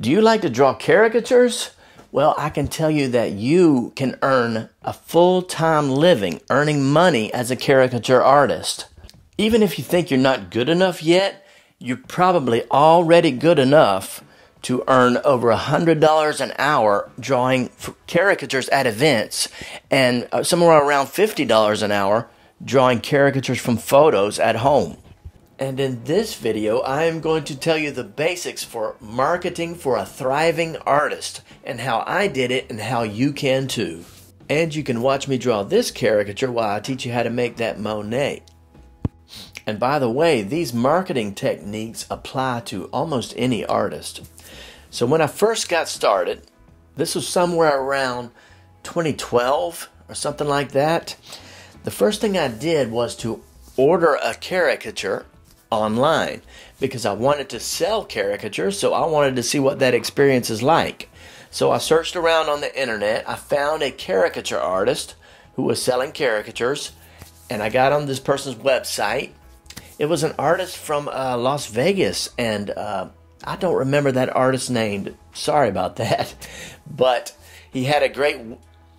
Do you like to draw caricatures? Well, I can tell you that you can earn a full time living earning money as a caricature artist. Even if you think you're not good enough yet, you're probably already good enough to earn over $100 an hour drawing caricatures at events and uh, somewhere around $50 an hour drawing caricatures from photos at home. And in this video, I am going to tell you the basics for marketing for a thriving artist and how I did it and how you can too. And you can watch me draw this caricature while I teach you how to make that Monet. And by the way, these marketing techniques apply to almost any artist. So when I first got started, this was somewhere around 2012 or something like that. The first thing I did was to order a caricature online because I wanted to sell caricatures, so I wanted to see what that experience is like. So I searched around on the internet. I found a caricature artist who was selling caricatures, and I got on this person's website. It was an artist from uh, Las Vegas, and uh, I don't remember that artist's name. Sorry about that. But he had a great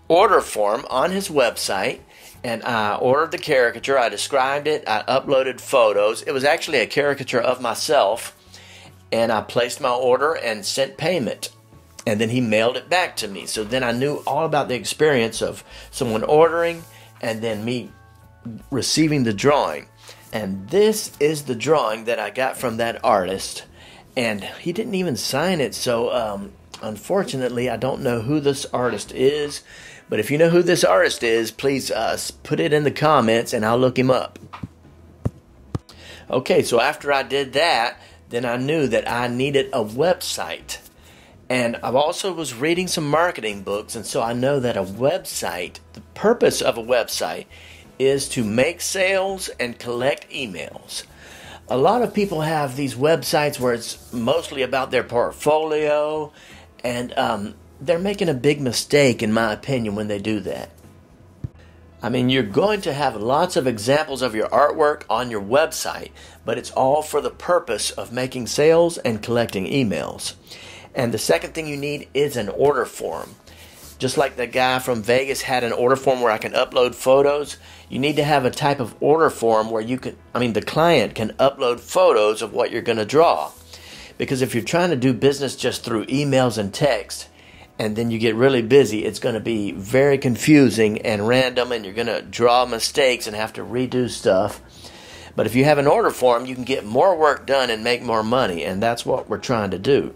order form on his website and I ordered the caricature. I described it. I uploaded photos. It was actually a caricature of myself, and I placed my order and sent payment. And then he mailed it back to me. So then I knew all about the experience of someone ordering and then me receiving the drawing. And this is the drawing that I got from that artist. And he didn't even sign it. So um, unfortunately, I don't know who this artist is. But if you know who this artist is, please uh, put it in the comments and I'll look him up. Okay, so after I did that, then I knew that I needed a website. And I also was reading some marketing books, and so I know that a website, the purpose of a website, is to make sales and collect emails. A lot of people have these websites where it's mostly about their portfolio, and um, they're making a big mistake, in my opinion, when they do that. I mean, you're going to have lots of examples of your artwork on your website, but it's all for the purpose of making sales and collecting emails. And the second thing you need is an order form. Just like the guy from Vegas had an order form where I can upload photos, you need to have a type of order form where you can, I mean, the client can upload photos of what you're going to draw. Because if you're trying to do business just through emails and text, and then you get really busy, it's going to be very confusing and random, and you're going to draw mistakes and have to redo stuff. But if you have an order form, you can get more work done and make more money, and that's what we're trying to do.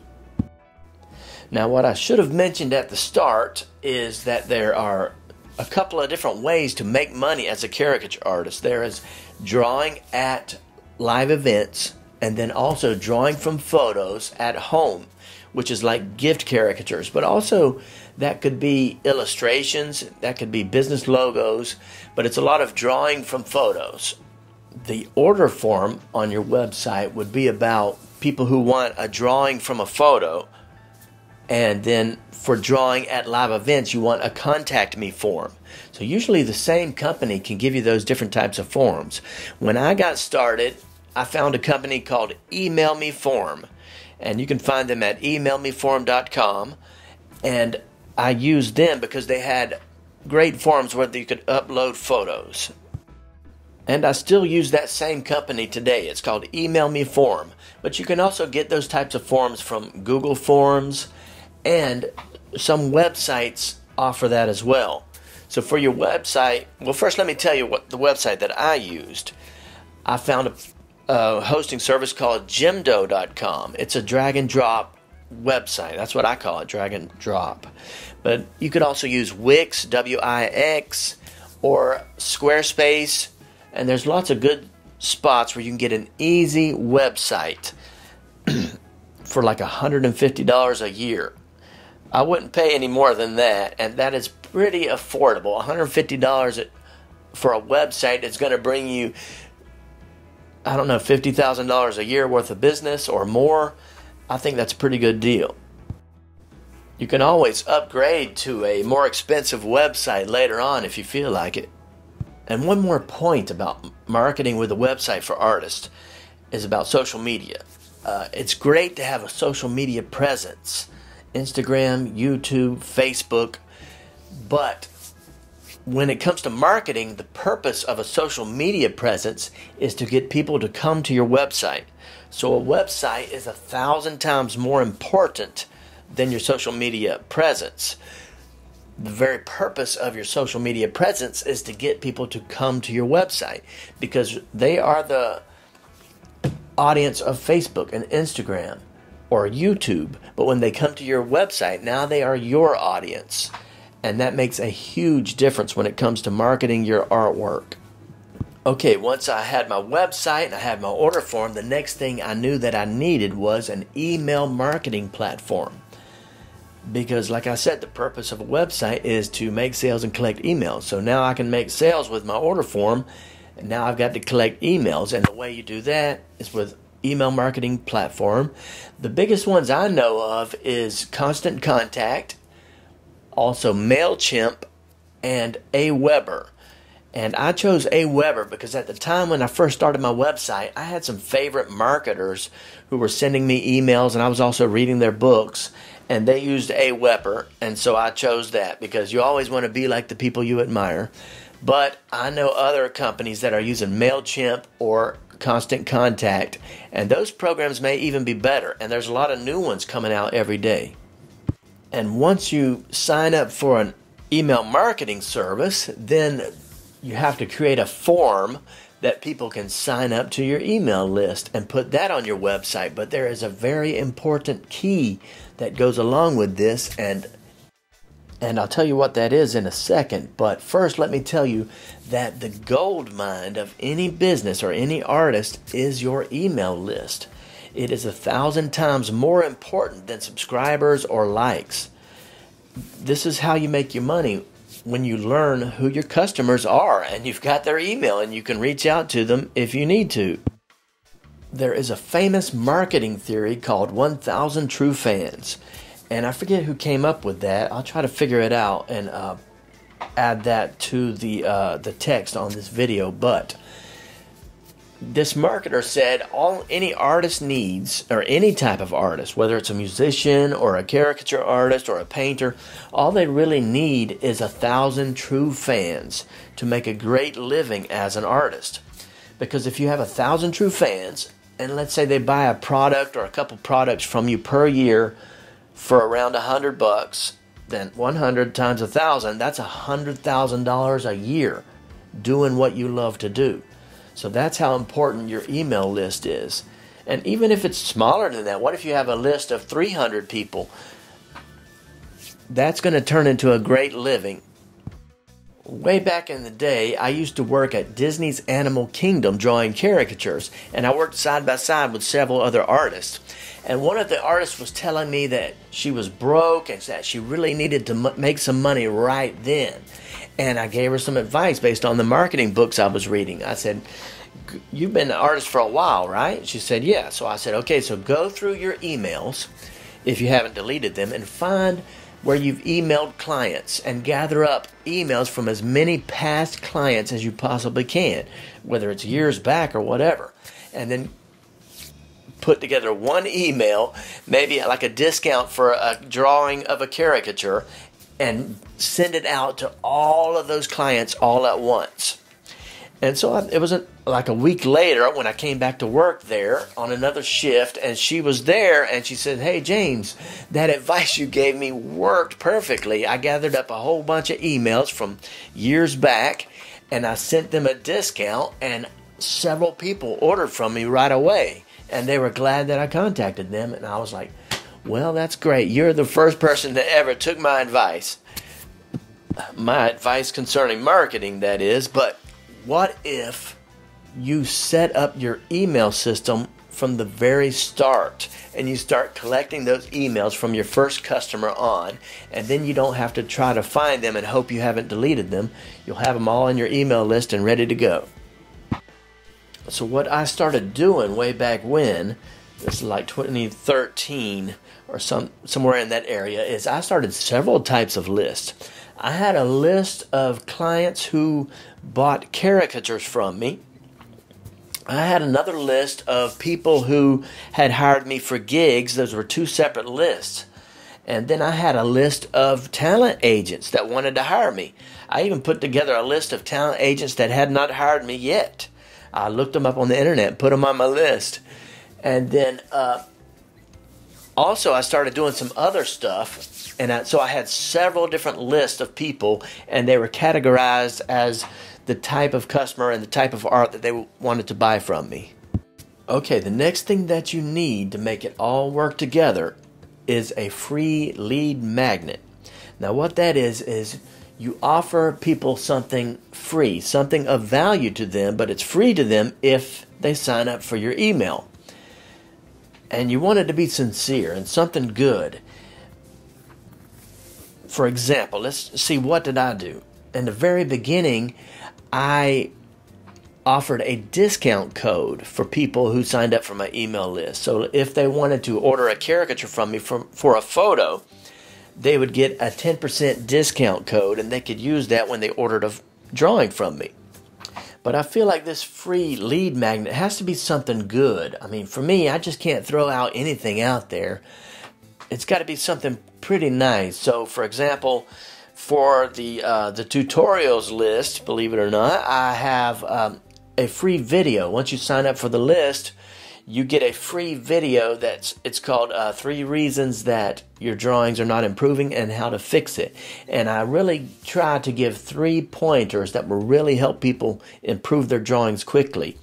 Now, what I should have mentioned at the start is that there are a couple of different ways to make money as a caricature artist. There is drawing at live events, and then also drawing from photos at home which is like gift caricatures, but also that could be illustrations, that could be business logos, but it's a lot of drawing from photos. The order form on your website would be about people who want a drawing from a photo, and then for drawing at live events, you want a contact me form. So, usually the same company can give you those different types of forms. When I got started, I found a company called Email Me Form and you can find them at emailmeform.com. And I used them because they had great forms where you could upload photos. And I still use that same company today. It's called Email Me Form. But you can also get those types of forms from Google Forms, and some websites offer that as well. So for your website, well, first let me tell you what the website that I used. I found a a hosting service called Jimdo.com. It's a drag and drop website. That's what I call it, drag and drop. But you could also use Wix, W I X, or Squarespace, and there's lots of good spots where you can get an easy website for like $150 a year. I wouldn't pay any more than that, and that is pretty affordable. $150 for a website is going to bring you I don't know, $50,000 a year worth of business or more, I think that's a pretty good deal. You can always upgrade to a more expensive website later on if you feel like it. And one more point about marketing with a website for artists is about social media. uh, it's great to have a social media presence Instagram, YouTube, Facebook. But when it comes to marketing, the purpose of a social media presence is to get people to come to your website. So a website is a thousand times more important than your social media presence. The very purpose of your social media presence is to get people to come to your website because they are the audience of Facebook and Instagram or YouTube. But when they come to your website, now they are your audience. And that makes a huge difference when it comes to marketing your artwork. Okay, once I had my website and I had my order form, the next thing I knew that I needed was an email marketing platform. Because, like I said, the purpose of a website is to make sales and collect emails. So now I can make sales with my order form, and now I've got to collect emails. And the way you do that is with email marketing platform. The biggest ones I know of is Constant Contact, also MailChimp, and Aweber. And I chose Aweber because at the time when I first started my website, I had some favorite marketers who were sending me emails and I was also reading their books and they used Aweber and so I chose that because you always want to be like the people you admire. But I know other companies that are using MailChimp or Constant Contact, and those programs may even be better. And there's a lot of new ones coming out every day. And once you sign up for an email marketing service, then you have to create a form that people can sign up to your email list and put that on your website. But there is a very important key that goes along with this, and and I'll tell you what that is in a second. But first, let me tell you that the gold mine of any business or any artist is your email list. It is a thousand times more important than subscribers or likes. This is how you make your money when you learn who your customers are and you've got their email and you can reach out to them if you need to. There is a famous marketing theory called 1000 True Fans and I forget who came up with that. I'll try to figure it out and uh, add that to the uh, the text on this video. But this marketer said all any artist needs, or any type of artist, whether it's a musician or a caricature artist or a painter, all they really need is a thousand true fans to make a great living as an artist. Because if you have a thousand true fans, and let's say they buy a product or a couple products from you per year for around a hundred bucks, then 100 times a thousand, that's a hundred thousand dollars a year doing what you love to do. So that's how important your email list is. And even if it's smaller than that, what if you have a list of 300 people? That's going to turn into a great living. Way back in the day, I used to work at Disney's Animal Kingdom drawing caricatures, and I worked side by side with several other artists. And one of the artists was telling me that she was broke and that she really needed to make some money right then. And I gave her some advice based on the marketing books I was reading. I said, You've been an artist for a while, right? She said, Yeah. So I said, Okay, so go through your emails if you haven't deleted them and find where you've emailed clients and gather up emails from as many past clients as you possibly can, whether it's years back or whatever. And then put together one email, maybe like a discount for a drawing of a caricature, and send it out to all of those clients all at once. And so I, it was a, like a week later when I came back to work there on another shift, and she was there, and she said, "Hey James, that advice you gave me worked perfectly. I gathered up a whole bunch of emails from years back, and I sent them a discount, and several people ordered from me right away." and they were glad that I contacted them. And I was like, well, that's great. You're the first person that ever took my advice. My advice concerning marketing, that is. But what if you set up your email system from the very start and you start collecting those emails from your first customer on, and then you don't have to try to find them and hope you haven't deleted them? You'll have them all on your email list and ready to go. So what I started doing way back when, this is like 2013 or some somewhere in that area, is I started several types of lists. I had a list of clients who bought caricatures from me. I had another list of people who had hired me for gigs. Those were two separate lists. And then I had a list of talent agents that wanted to hire me. I even put together a list of talent agents that had not hired me yet. I looked them up on the internet, put them on my list. And then uh, also, I started doing some other stuff. And I, so I had several different lists of people, and they were categorized as the type of customer and the type of art that they wanted to buy from me. Okay, the next thing that you need to make it all work together is a free lead magnet. Now, what that is, is you offer people something free, something of value to them, but it's free to them if they sign up for your email. And you want it to be sincere and something good. For example, let's see what did I do? In the very beginning, I offered a discount code for people who signed up for my email list. So if they wanted to order a caricature from me for, for a photo, they would get a 10% discount code and they could use that when they ordered a drawing from me. But I feel like this free lead magnet has to be something good. I mean, for me, I just can't throw out anything out there. It's got to be something pretty nice. So, for example, for the uh, the tutorials list, believe it or not, I have um, a free video. Once you sign up for the list, you get a free video that's it's called uh, three reasons that your drawings are not improving and how to fix it. And i really try to give three pointers that will really help people improve their drawings quickly.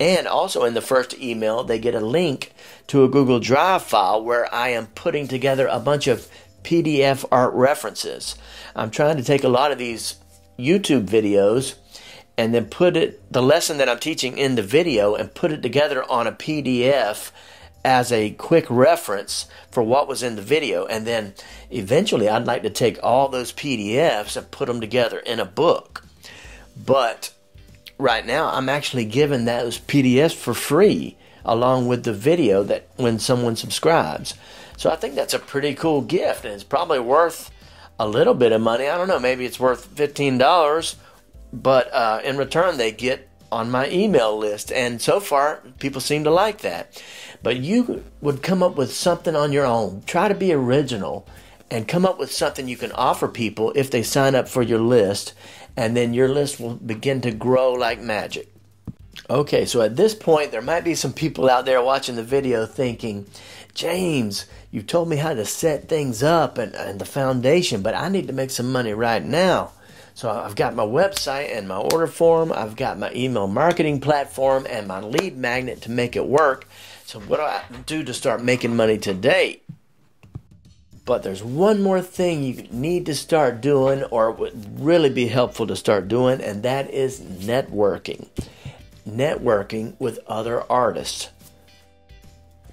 And also in the first email they get a link to a google drive file where i am putting together a bunch of pdf art references. I'm trying to take a lot of these youtube videos and then put it the lesson that I'm teaching in the video and put it together on a PDF as a quick reference for what was in the video and then eventually I'd like to take all those PDFs and put them together in a book. But right now I'm actually giving those PDFs for free along with the video that when someone subscribes. So I think that's a pretty cool gift and it's probably worth a little bit of money. I don't know, maybe it's worth $15 but uh, in return they get on my email list. And so far people seem to like that. But you would come up with something on your own. Try to be original and come up with something you can offer people if they sign up for your list. And then your list will begin to grow like magic. Okay so at this point there might be some people out there watching the video thinking james you told me how to set things up and, and the foundation but i need to make some money right now so I've got my website and my order form, I've got my email marketing platform and my lead magnet to make it work. So what do I do to start making money today? But there's one more thing you need to start doing or would really be helpful to start doing and that is networking. Networking with other artists.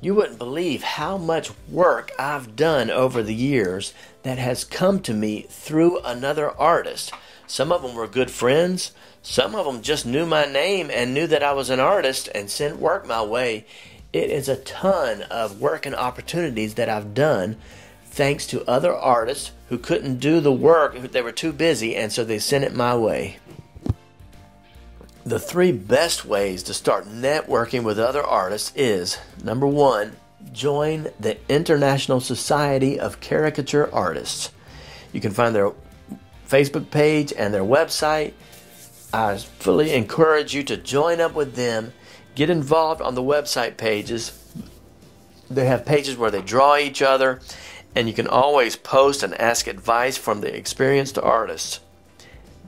You wouldn't believe how much work I've done over the years that has come to me through another artist. Some of them were good friends. Some of them just knew my name and knew that I was an artist and sent work my way. It is a ton of work and opportunities that I've done thanks to other artists who couldn't do the work, they were too busy, and so they sent it my way. The three best ways to start networking with other artists is number one, join the International Society of Caricature Artists. You can find their Facebook page and their website. I fully encourage you to join up with them, get involved on the website pages. They have pages where they draw each other, and you can always post and ask advice from the experienced artists.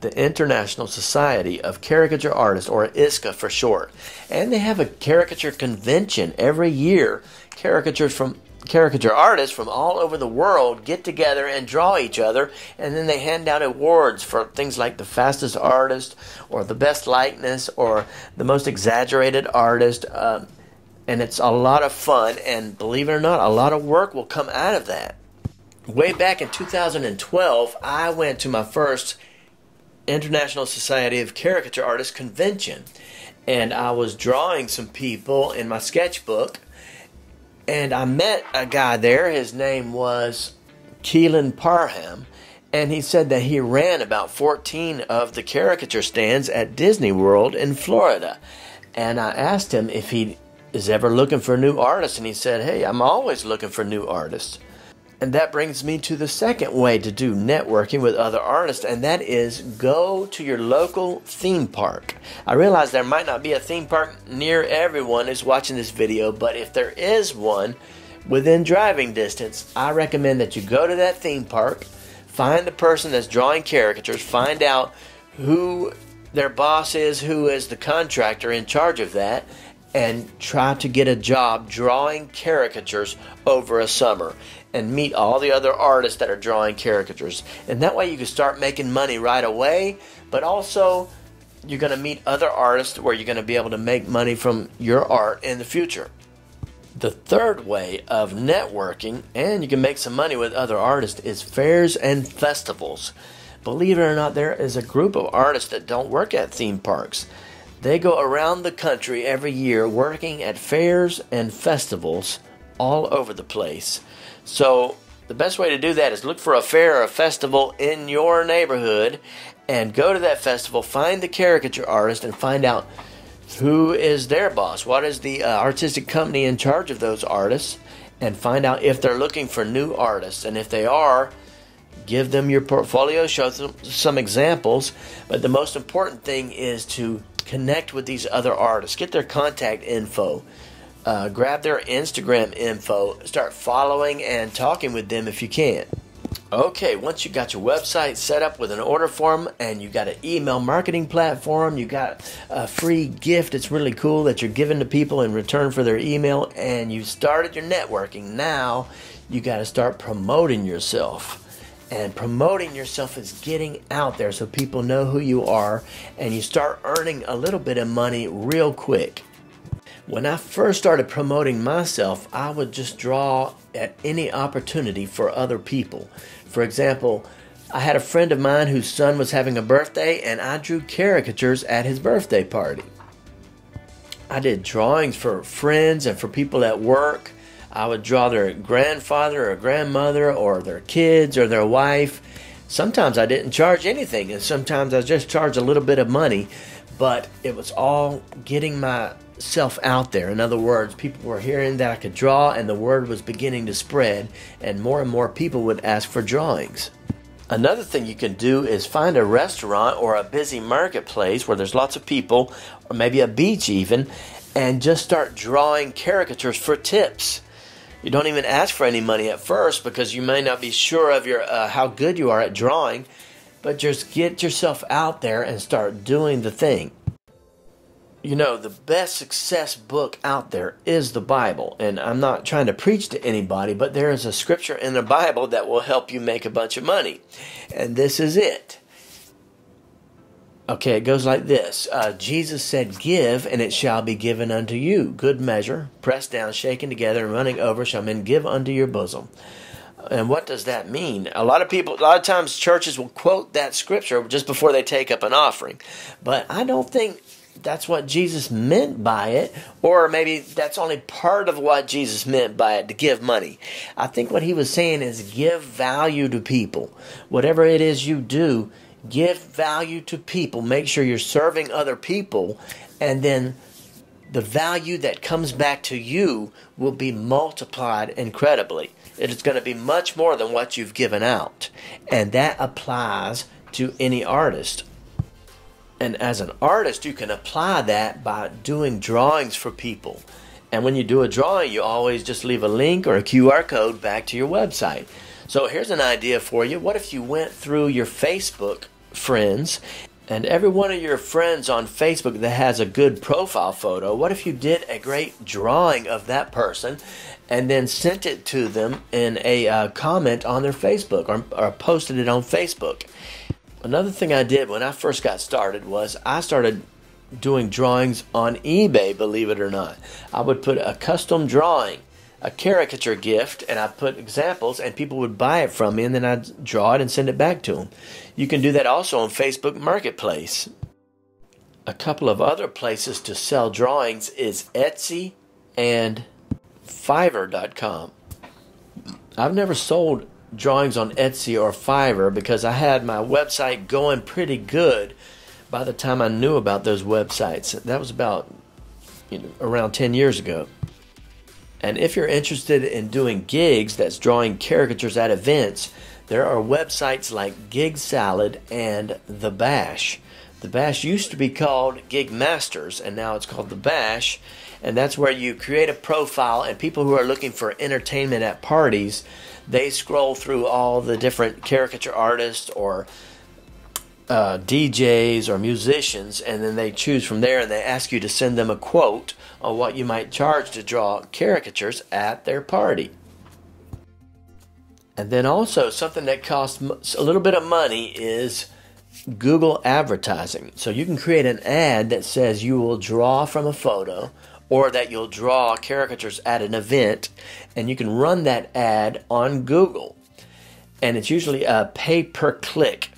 The International Society of Caricature Artists, or ISCA for short. And they have a caricature convention every year. Caricatures from caricature artists from all over the world get together and draw each other, and then they hand out awards for things like the fastest artist, or the best likeness, or the most exaggerated artist. Um, and it's a lot of fun, and believe it or not, a lot of work will come out of that. Way back in 2012, I went to my first International Society of Caricature Artists convention, and I was drawing some people in my sketchbook and I met a guy there. His name was Keelan Parham. And he said that he ran about 14 of the caricature stands at Disney World in Florida. And I asked him if he is ever looking for new artists, and he said, Hey, I'm always looking for new artists. And that brings me to the second way to do networking with other artists, and that is go to your local theme park. I realize there might not be a theme park near everyone who's watching this video, but if there is one within driving distance, I recommend that you go to that theme park, find the person that's drawing caricatures, find out who their boss is, who is the contractor in charge of that, and try to get a job drawing caricatures over a summer and meet all the other artists that are drawing caricatures. And that way you can start making money right away, but also you're going to meet other artists where you're going to be able to make money from your art in the future. The third way of networking, and you can make some money with other artists, is fairs and festivals. Believe it or not, there is a group of artists that don't work at theme parks. They go around the country every year working at fairs and festivals all over the place. So the best way to do that is look for a fair or a festival in your neighborhood and go to that festival, find the caricature artist, and find out who is their boss, what is the uh, artistic company in charge of those artists, and find out if they're looking for new artists. And if they are, give them your portfolio, show them some examples. But the most important thing is to connect with these other artists, get their contact info uh, grab their Instagram info, start following and talking with them if you can. Okay, once you got your website set up with an order form and you got an email marketing platform, you got a free gift, it's really cool that you're giving to people in return for their email, and you started your networking. Now you got to start promoting yourself. And promoting yourself is getting out there so people know who you are and you start earning a little bit of money real quick. When I first started promoting myself, I would just draw at any opportunity for other people. For example, I had a friend of mine whose son was having a birthday, and I drew caricatures at his birthday party. I did drawings for friends and for people at work. I would draw their grandfather or grandmother or their kids or their wife. Sometimes I didn't charge anything, and sometimes I just charged a little bit of money, but it was all getting my self out there. In other words, people were hearing that I could draw, and the word was beginning to spread, and more and more people would ask for drawings. Another thing you can do is find a restaurant or a busy marketplace where there's lots of people, or maybe a beach even, and just start drawing caricatures for tips. You don't even ask for any money at first because you may not be sure of your uh, how good you are at drawing, but just get yourself out there and start doing the thing you know, the best success book out there is the Bible. And I'm not trying to preach to anybody, but there is a scripture in the Bible that will help you make a bunch of money. And this is it. Okay, it goes like this uh, Jesus said, Give, and it shall be given unto you. Good measure, pressed down, shaken together, and running over, shall men give unto your bosom. And what does that mean? A lot of people, a lot of times churches will quote that scripture just before they take up an offering. But I don't think that's what Jesus meant by it, or maybe that's only part of what Jesus meant by it to give money. I think what he was saying is give value to people. Whatever it is you do, give value to people. Make sure you're serving other people, and then the value that comes back to you will be multiplied incredibly. It is going to be much more than what you've given out. And that applies to any artist and as an artist, you can apply that by doing drawings for people. And when you do a drawing, you always just leave a link or a QR code back to your website. So here's an idea for you. What if you went through your Facebook friends and every one of your friends on Facebook that has a good profile photo, what if you did a great drawing of that person and then sent it to them in a uh, comment on their Facebook or, or posted it on Facebook? Another thing I did when I first got started was I started doing drawings on eBay, believe it or not. I would put a custom drawing, a caricature gift, and I put examples, and people would buy it from me, and then I'd draw it and send it back to them. You can do that also on Facebook Marketplace. A couple of other places to sell drawings is Etsy and Fiverr.com. I've never sold drawings on Etsy or Fiverr because I had my website going pretty good by the time I knew about those websites. That was about you know, around 10 years ago. And if you're interested in doing gigs that's drawing caricatures at events, there are websites like Gig Salad and The Bash. The Bash used to be called Gig Masters, and now it's called The Bash. And that's where you create a profile, and people who are looking for entertainment at parties, they scroll through all the different caricature artists or uh, DJs or musicians, and then they choose from there and they ask you to send them a quote on what you might charge to draw caricatures at their party. And then also, something that costs a little bit of money is Google advertising. So you can create an ad that says you will draw from a photo or that you'll draw caricatures at an event, and you can run that ad on Google. And it's usually a pay per click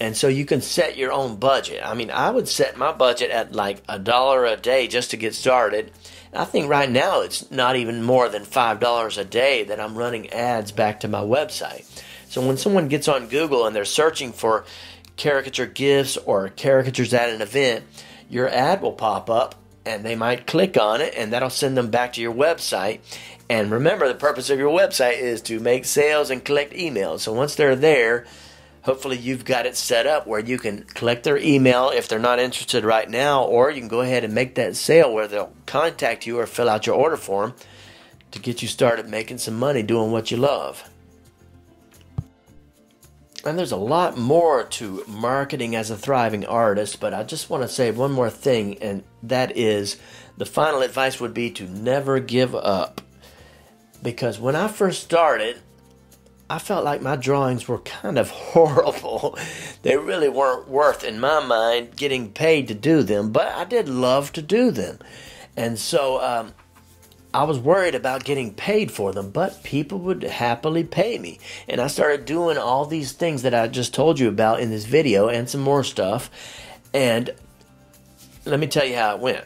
and so you can set your own budget. I mean, I would set my budget at like a dollar a day just to get started. I think right now it's not even more than $5 a day that I'm running ads back to my website. So when someone gets on Google and they're searching for caricature gifts or caricatures at an event, your ad will pop up and they might click on it and that'll send them back to your website. And remember, the purpose of your website is to make sales and collect emails. So once they're there, hopefully you've got it set up where you can collect their email if they're not interested right now, or you can go ahead and make that sale where they'll contact you or fill out your order form to get you started making some money doing what you love. And there's a lot more to marketing as a thriving artist, but I just want to say one more thing, and that is the final advice would be to never give up. Because when I first started, I felt like my drawings were kind of horrible. they really weren't worth, in my mind, getting paid to do them, but I did love to do them. And so um, I was worried about getting paid for them, but people would happily pay me. And I started doing all these things that I just told you about in this video and some more stuff. And let me tell you how it went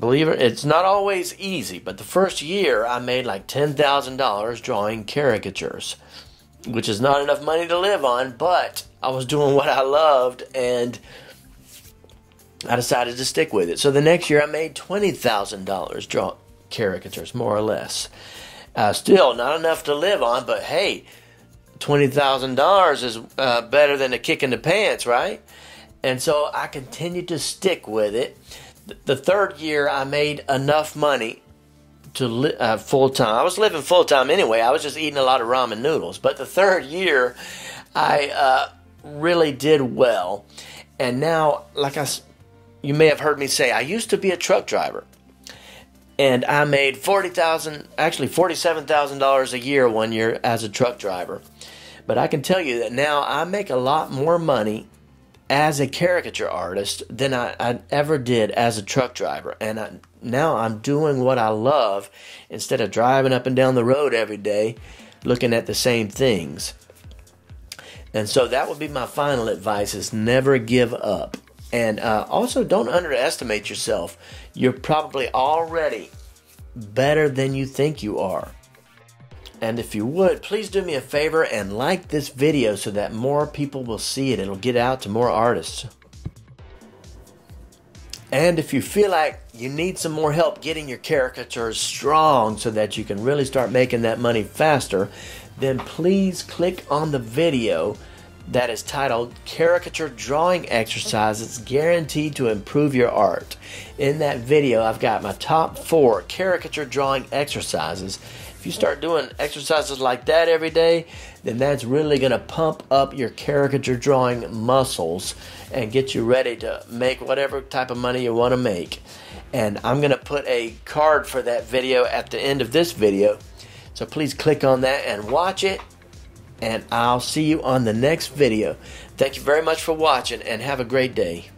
believe it, it's not always easy, but the first year I made like $10,000 drawing caricatures, which is not enough money to live on, but I was doing what I loved and I decided to stick with it. So the next year I made $20,000 drawing caricatures, more or less. Uh, still not enough to live on, but hey, $20,000 is uh, better than a kick in the pants, right? And so I continued to stick with it the third year I made enough money to live uh, full time. I was living full time anyway. I was just eating a lot of ramen noodles. But the third year, I uh, really did well. And now, like I, you may have heard me say, I used to be a truck driver, and I made forty thousand, actually forty-seven thousand dollars a year one year as a truck driver. But I can tell you that now I make a lot more money as a caricature artist than I, I ever did as a truck driver. And I, now I'm doing what I love instead of driving up and down the road every day looking at the same things. And so that would be my final advice is never give up. And uh, also don't underestimate yourself. You're probably already better than you think you are. And if you would, please do me a favor and like this video so that more people will see it. It'll get out to more artists. And if you feel like you need some more help getting your caricatures strong so that you can really start making that money faster, then please click on the video that is titled Caricature Drawing Exercises Guaranteed to Improve Your Art. In that video, I've got my top four caricature drawing exercises If you start doing exercises like that every day, then that's really going to pump up your caricature drawing muscles and get you ready to make whatever type of money you want to make. And I'm going to put a card for that video at the end of this video. So please click on that and watch it. And I'll see you on the next video. Thank you very much for watching and have a great day.